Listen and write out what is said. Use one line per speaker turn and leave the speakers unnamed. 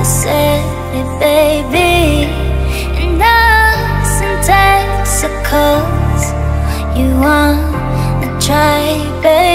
to baby. And I some You wanna try, baby.